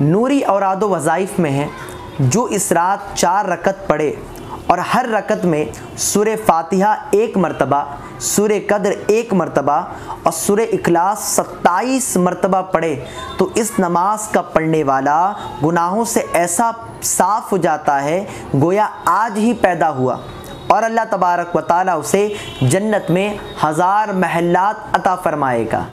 नूरी औराद वज़ाइफ में है, जो इस रात चार रकत पढ़े और हर रकत में सुर फातिहा एक मरतबा, सुर कद्र एक मरतबा और सुर इखलास सत्ताईस मरतबा पढ़े तो इस नमाज़ का पढ़ने वाला गुनाहों से ऐसा साफ़ हो जाता है, गोया आज ही पैदा हुआ। और अल्लाह तबारक व ताली उसे जन्नत में हज़ार महलात अता फरमाएगा।